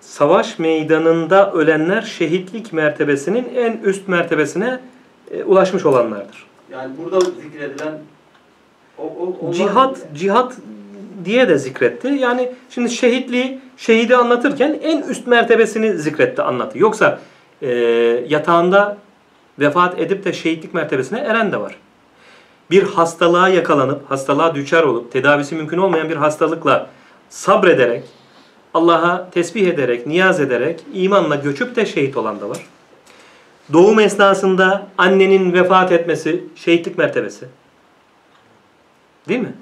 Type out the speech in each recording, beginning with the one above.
savaş meydanında ölenler şehitlik mertebesinin en üst mertebesine e, ulaşmış olanlardır. Yani burada zikredilen o, o, Cihat, cihat diye de zikretti. Yani şimdi şehitliği, şehidi anlatırken en üst mertebesini zikretti, anlattı. Yoksa e, yatağında vefat edip de şehitlik mertebesine eren de var. Bir hastalığa yakalanıp, hastalığa düçar olup, tedavisi mümkün olmayan bir hastalıkla sabrederek, Allah'a tesbih ederek, niyaz ederek, imanla göçüp de şehit olan da var. Doğum esnasında annenin vefat etmesi şehitlik mertebesi. Değil mi?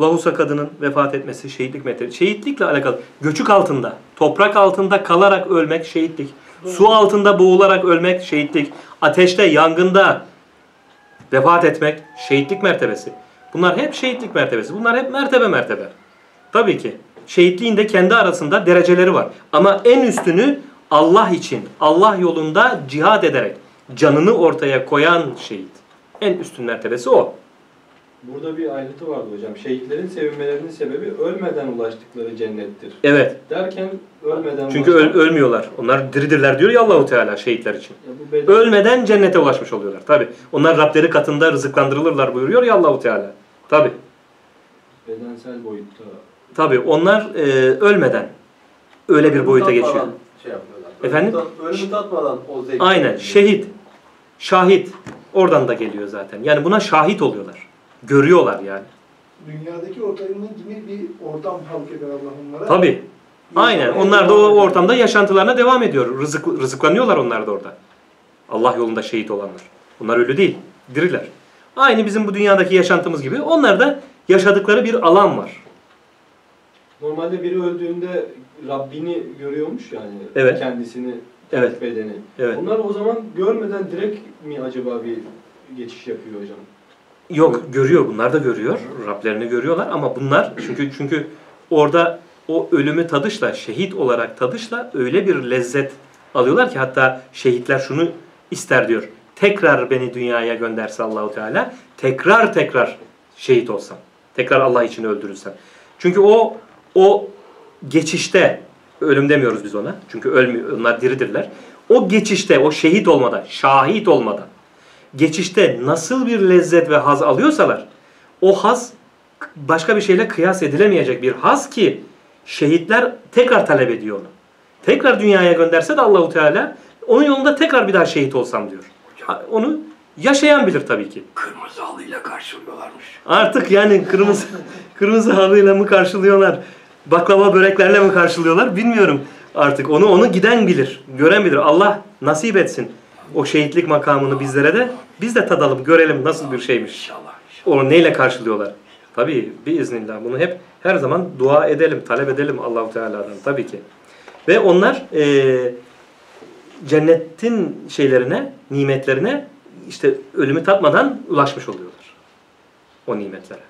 Lahusa kadının vefat etmesi şehitlik mertebesi. Şehitlikle alakalı. Göçük altında, toprak altında kalarak ölmek şehitlik. Su altında boğularak ölmek şehitlik. Ateşte, yangında vefat etmek şehitlik mertebesi. Bunlar hep şehitlik mertebesi. Bunlar hep mertebe mertebe. Tabii ki. Şehitliğin de kendi arasında dereceleri var. Ama en üstünü Allah için, Allah yolunda cihad ederek canını ortaya koyan şehit. En üstün mertebesi o. Burada bir ayrıntı vardı hocam. Şehitlerin sevinmelerinin sebebi ölmeden ulaştıkları cennettir. Evet. Derken ölmeden Çünkü öl- ulaştık- ölmüyorlar. Onlar diridirler diyor ya Allahu Teala şehitler için. Beden- Ölmeden cennete ulaşmış oluyorlar. Tabi. Onlar Rableri katında rızıklandırılırlar buyuruyor ya Allahu Teala. Tabi. bedensel boyutta. Tabi. Onlar e, ölmeden öyle bir boyuta tatmadan geçiyor. Şey yapıyorlar. Efendim? Ölümü tatmadan o zevk. Aynen. Şehit. Şahit. Oradan da geliyor zaten. Yani buna şahit oluyorlar. Görüyorlar yani. Dünyadaki ortamının gibi bir ortam halk eder Allah onlara. Tabi. Aynen. Onlar da o ortamda yaşantılarına devam ediyor. Rızık, rızıklanıyorlar onlar da orada. Allah yolunda şehit olanlar. Bunlar ölü değil. Diriler. Aynı bizim bu dünyadaki yaşantımız gibi. Onlar da yaşadıkları bir alan var. Normalde biri öldüğünde Rabbini görüyormuş yani. Evet. Kendisini, Evet. bedeni. Evet. Onlar o zaman görmeden direkt mi acaba bir geçiş yapıyor hocam? Yok görüyor. Bunlar da görüyor. Rablerini görüyorlar ama bunlar çünkü çünkü orada o ölümü tadışla, şehit olarak tadışla öyle bir lezzet alıyorlar ki hatta şehitler şunu ister diyor. Tekrar beni dünyaya gönderse Allahu Teala, tekrar tekrar şehit olsam. Tekrar Allah için öldürülsem. Çünkü o o geçişte ölüm demiyoruz biz ona. Çünkü ölmüyor. Onlar diridirler. O geçişte, o şehit olmadan, şahit olmadan geçişte nasıl bir lezzet ve haz alıyorsalar o haz başka bir şeyle kıyas edilemeyecek bir haz ki şehitler tekrar talep ediyor onu. Tekrar dünyaya gönderse de Allahu Teala onun yolunda tekrar bir daha şehit olsam diyor. Onu yaşayan bilir tabii ki. Kırmızı halıyla karşılıyorlarmış. Artık yani kırmızı kırmızı halıyla mı karşılıyorlar? Baklava böreklerle mi karşılıyorlar? Bilmiyorum artık. Onu onu giden bilir, gören bilir. Allah nasip etsin o şehitlik makamını bizlere de biz de tadalım, görelim nasıl bir şeymiş. Onu neyle karşılıyorlar? Tabii biiznillah bunu hep her zaman dua edelim, talep edelim Allahu Teala'dan tabii ki. Ve onlar eee, cennetin şeylerine, nimetlerine işte ölümü tatmadan ulaşmış oluyorlar. O nimetlere.